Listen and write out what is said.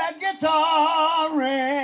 that guitar ring.